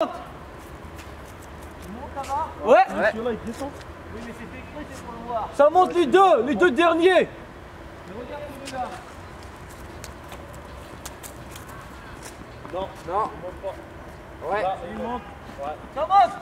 Ouais, Ouais. Celui-là, il descend. Oui, mais c'est fait c'est pour le voir. ça monte les deux, les deux derniers. Mais regarde celui-là. Non, Non, il monte pas. ouais. Là, il monte. Ça monte